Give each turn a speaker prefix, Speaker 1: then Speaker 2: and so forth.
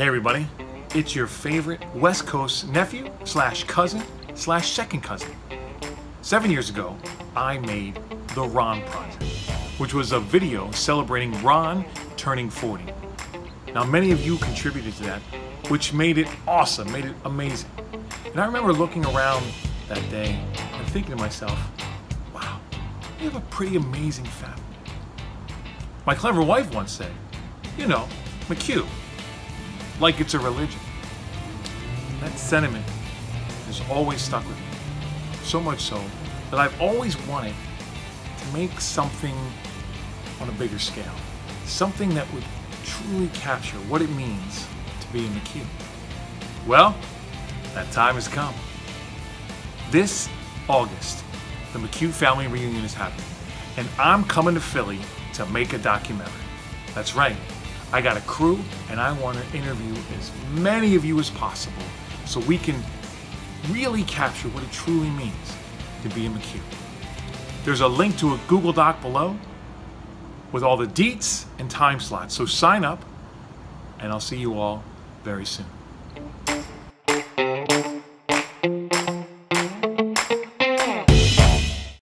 Speaker 1: Hey everybody, it's your favorite West Coast nephew slash cousin slash second cousin. Seven years ago, I made the Ron Project, which was a video celebrating Ron turning 40. Now many of you contributed to that, which made it awesome, made it amazing. And I remember looking around that day and thinking to myself, wow, we have a pretty amazing family. My clever wife once said, you know, McHugh, like it's a religion. That sentiment has always stuck with me. So much so that I've always wanted to make something on a bigger scale. Something that would truly capture what it means to be in the McHugh. Well, that time has come. This August, the McHugh family reunion is happening, and I'm coming to Philly to make a documentary. That's right. I got a crew, and I want to interview as many of you as possible so we can really capture what it truly means to be a McHugh. There's a link to a Google Doc below with all the deets and time slots. So sign up, and I'll see you all very soon.